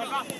Come on.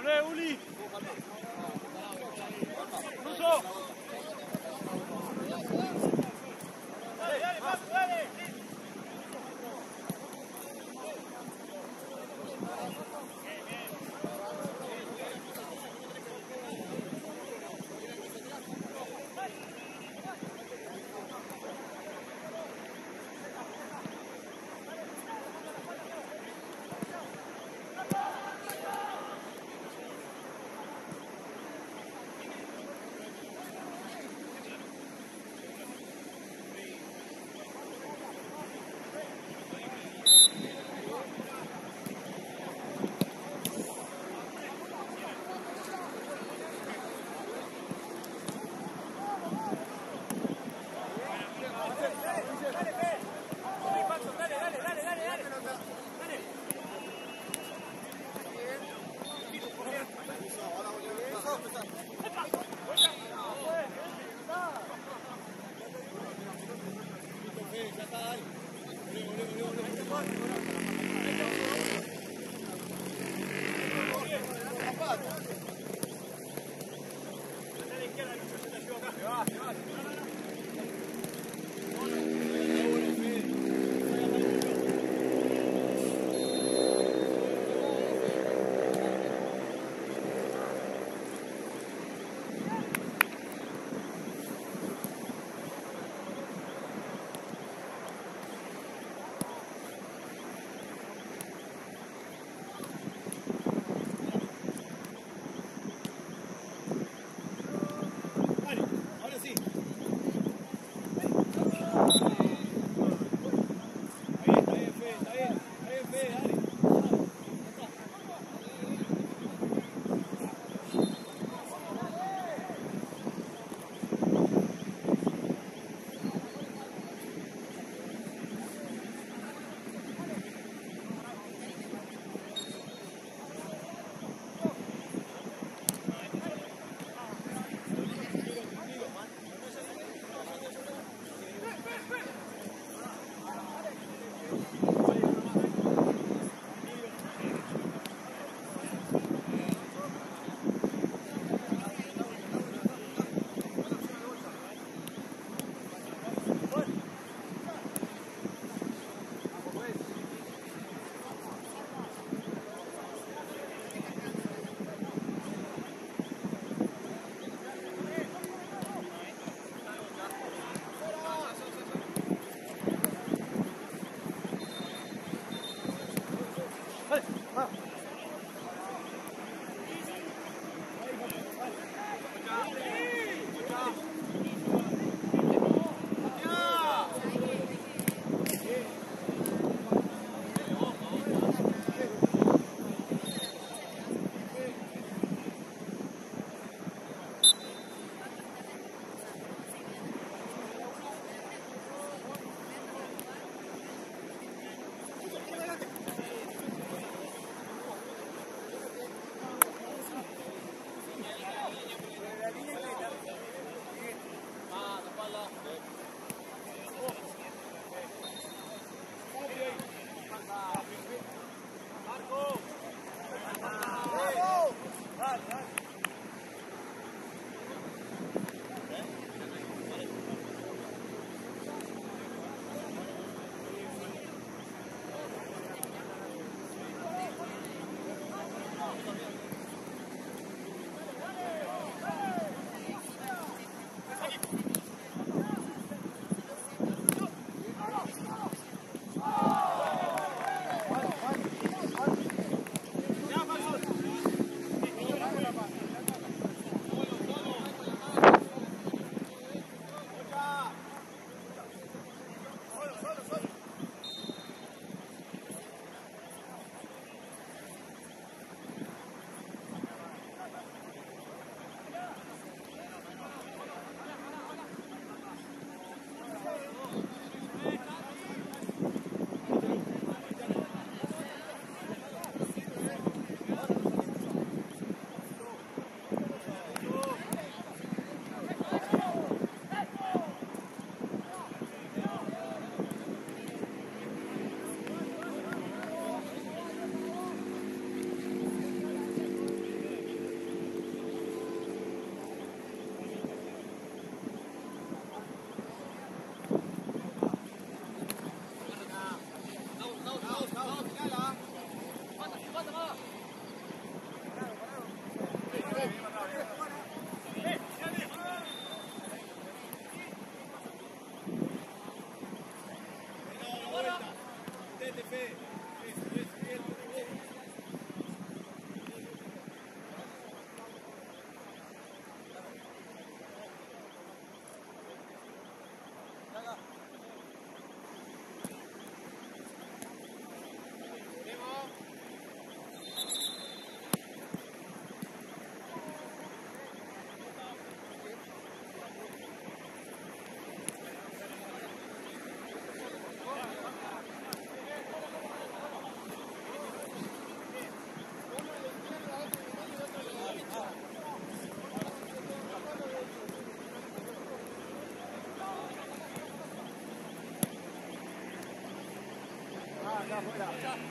Oreuli! Luso! Dale, dale, dale, dale! ほら。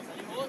salimos.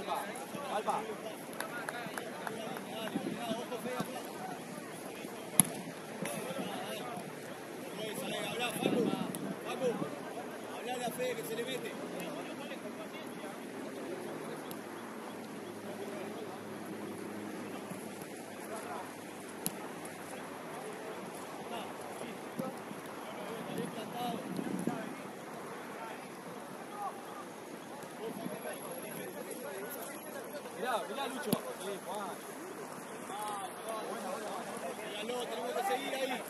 Alba, Alba. Mirá Lucho. Sí, Juan. Míralo, tenemos que seguir ahí.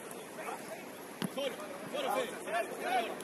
Mejor, mejor, Fede.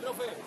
profe.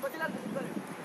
こちらです。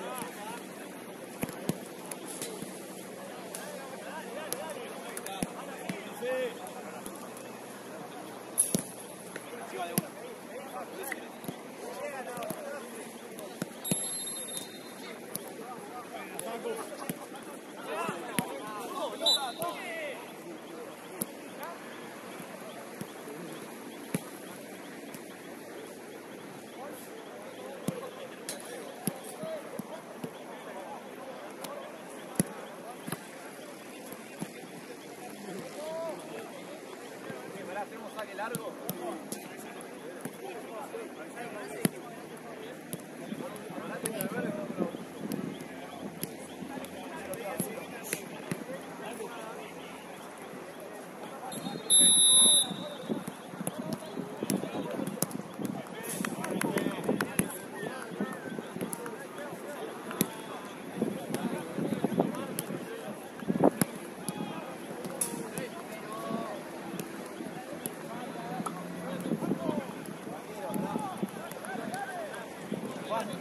Yeah.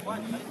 Why?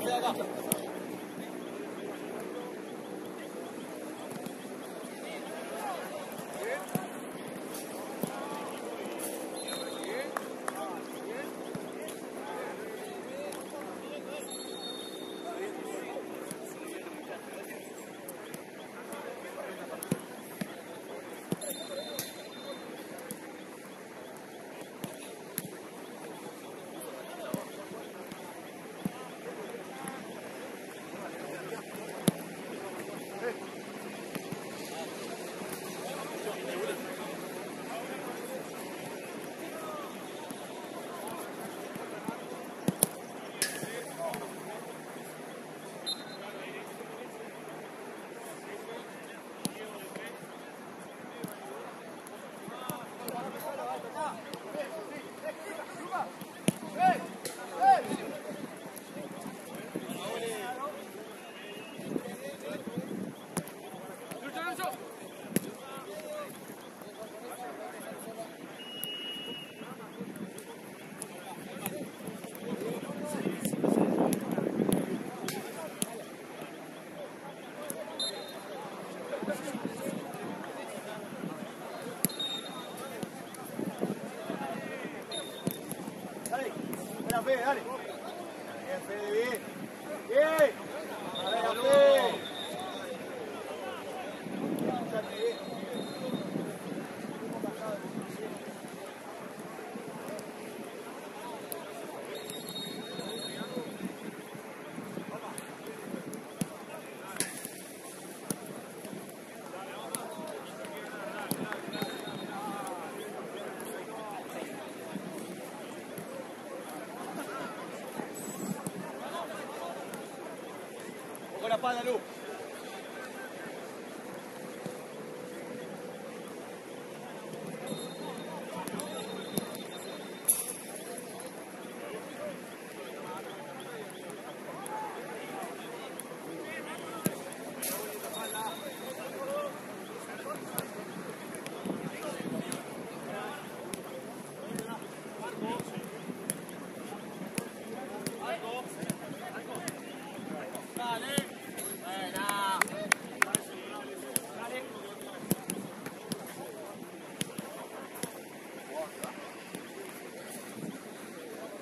Ja, ja, ja. Dale. trabalha, Lu.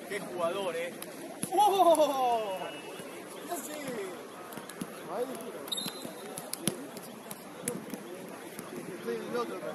Qué jugador, eh. ¡Oh! Sí. El Otra.